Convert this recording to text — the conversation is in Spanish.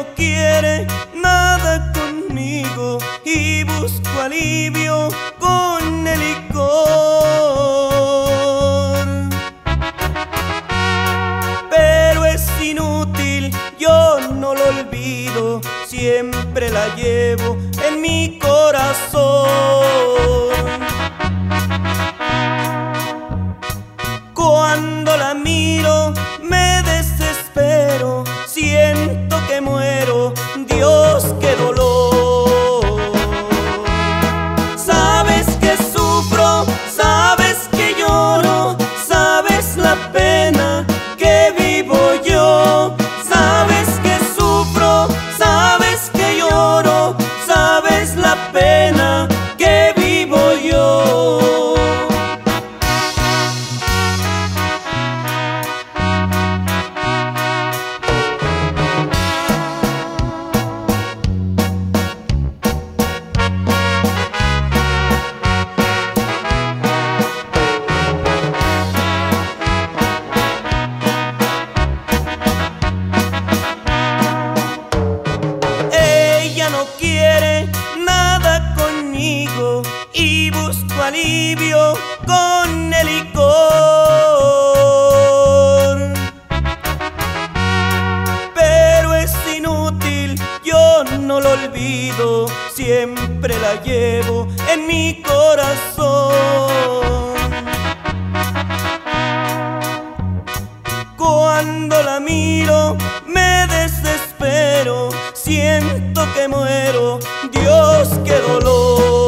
no quiere nada conmigo y busco alivio con el licor. Pero es inútil, yo no lo olvido, siempre la llevo en mi corazón. No quiere nada conmigo y busco alivio con el licor. Pero es inútil, yo no lo olvido, siempre la llevo en mi corazón. Siento que muero, Dios qué dolor.